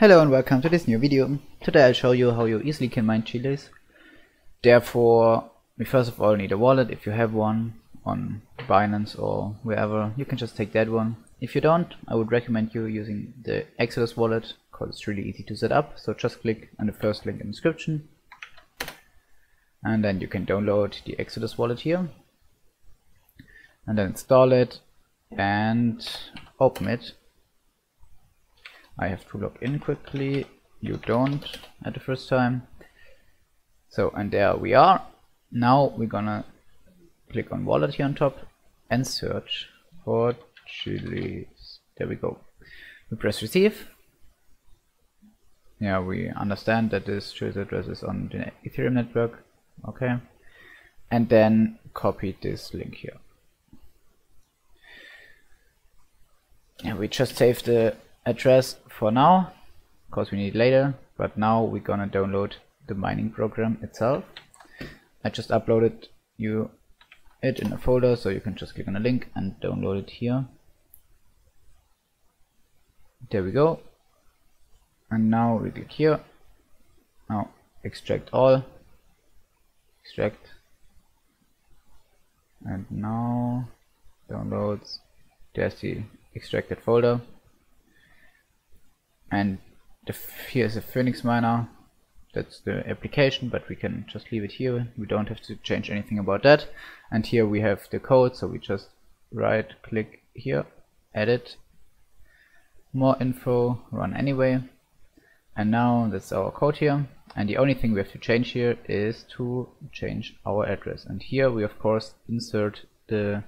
Hello and welcome to this new video. Today I'll show you how you easily can mine Chiliz. Therefore, we first of all need a wallet. If you have one on Binance or wherever, you can just take that one. If you don't, I would recommend you using the Exodus wallet because it's really easy to set up. So just click on the first link in the description and then you can download the Exodus wallet here and then install it and open it I have to log in quickly. You don't at the first time. So and there we are. Now we're gonna click on wallet here on top and search for Chiliz there we go. We press receive. Yeah we understand that this Chiliz address is on the ethereum network. Okay. And then copy this link here. And we just save the address for now because we need it later but now we're gonna download the mining program itself. I just uploaded you it in a folder so you can just click on the link and download it here. There we go. And now we click here. Now extract all. Extract. And now downloads. There's the extracted folder and the, here's a Phoenix miner. That's the application but we can just leave it here. We don't have to change anything about that. And here we have the code so we just right click here edit. More info run anyway. And now that's our code here. And the only thing we have to change here is to change our address. And here we of course insert the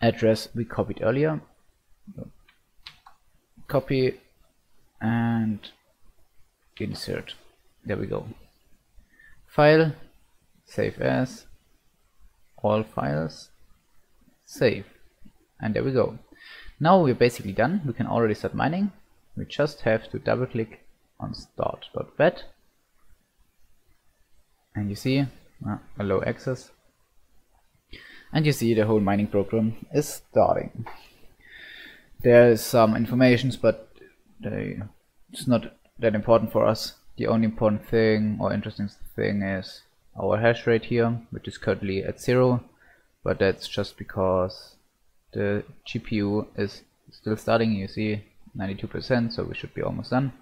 address we copied earlier. Copy and insert. There we go. File save as. All files save. And there we go. Now we're basically done. We can already start mining. We just have to double click on start.bat and you see uh, allow access. And you see the whole mining program is starting. There's some informations but they, it's not that important for us. The only important thing or interesting thing is our hash rate here which is currently at zero but that's just because the GPU is still starting you see 92% so we should be almost done.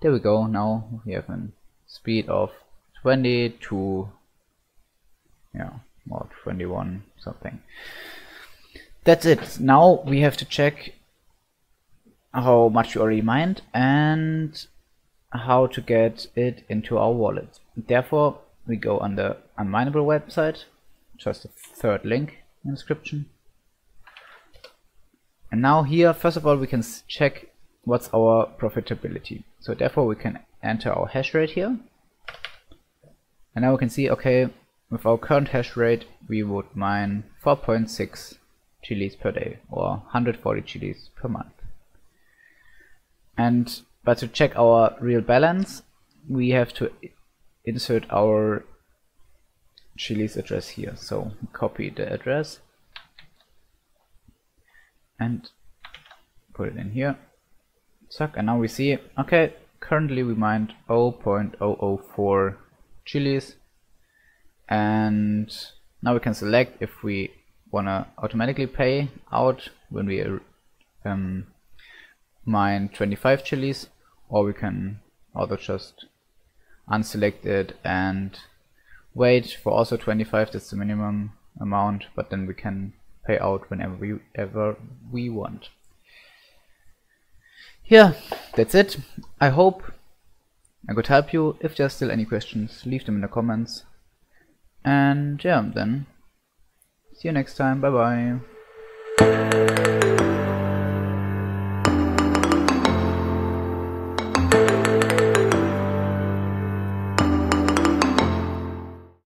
There we go. Now we have a speed of 20 to yeah or 21 something. That's it. Now we have to check how much you already mined and how to get it into our wallet. Therefore we go on the unmineable website just the third link in the description. And now here first of all we can check what's our profitability. So therefore we can enter our hash rate here. And now we can see, okay, with our current hash rate, we would mine 4.6 Chiliz per day or 140 Chiliz per month. And but to check our real balance, we have to insert our Chiliz address here. So copy the address and put it in here. Suck, and now we see, okay, currently we mined 0.004 Chiliz and now we can select if we wanna automatically pay out when we um, mine 25 Chiliz or we can also just unselect it and wait for also 25 that's the minimum amount but then we can pay out whenever we ever we want yeah that's it I hope I could help you. If there's still any questions, leave them in the comments. And yeah, then see you next time. Bye bye.